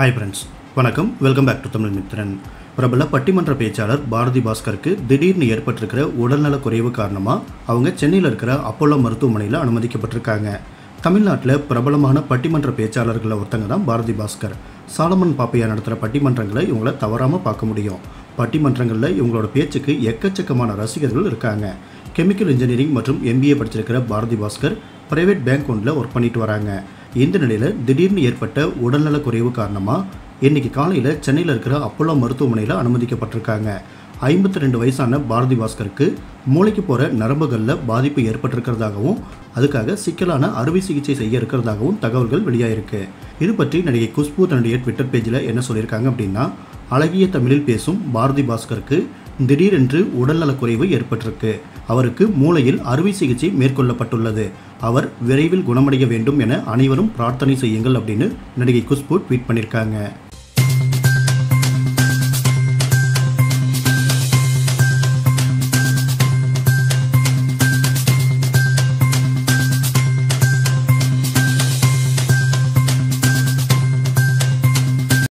Hi friends வணக்கம். Welcome back to Tamil Mithran பிரபல பட்டிமன்ற பேச்சாளர் பாரதி பாஸ்கருக்கு திடீர்னு ஏற்பட்டிருக்கிற உடல்நலக் குறைவு காரணமாக அவங்க சென்னையில் இருக்கிற அப்போலோ மருத்துவமனையில் அனுமதிக்கப்பட்டிருக்காங்க. தமிழ்நாட்டில் பிரபலமான பட்டிமன்ற பேச்சாளர்களில் ஒருத்தங்க தான் பாரதி பாஸ்கர். சாலமன் பாப்பையா நடத்துகிற பட்டிமன்றங்களை இவங்கள தவறாமல் பார்க்க முடியும். பட்டிமன்றங்களில் இவங்களோட பேச்சுக்கு எக்கச்சக்கமான ரசிகர்கள் இருக்காங்க. கெமிக்கல் இன்ஜினியரிங் மற்றும் எம்பிஏ படிச்சிருக்கிற பாரதி பாஸ்கர் பிரைவேட் பேங்க் ஒன்றில் ஒர்க் பண்ணிட்டு வராங்க. இந்த நிலையில் திடீர்னு ஏற்பட்ட உடல்நலக் குறைவு காரணமாக இன்னைக்கு காலையில் சென்னையில் இருக்கிற அப்போலோ மருத்துவமனையில் அனுமதிக்கப்பட்டிருக்காங்க. ஐம்பத்தி ரெண்டு வயசான பாரதி பாஸ்கருக்கு மூளைக்கு போகிற நரம்புகளில் பாதிப்பு ஏற்பட்டிருக்கிறதாகவும் அதுக்காக சிக்கலான அறுவை சிகிச்சை செய்ய இருக்கிறதாகவும் தகவல்கள் வெளியாயிருக்கு. இது பற்றி நடிகை குஷ்பு தன்னுடைய ட்விட்டர் பேஜில் என்ன சொல்லியிருக்காங்க அப்படின்னா அழகிய தமிழில் பேசும் பாரதி பாஸ்கருக்கு திடீரென்று உடல்நலக்குறைவு ஏற்பட்டிருக்கு. அவருக்கு மூளையில் அறுவை சிகிச்சை மேற்கொள்ளப்பட்டுள்ளது. அவர் விரைவில் குணமடைய வேண்டும் என அனைவரும் பிரார்த்தனை செய்யுங்கள் அப்படின்னு நடிகை குஷ்பு ட்வீட் பண்ணியிருக்காங்க.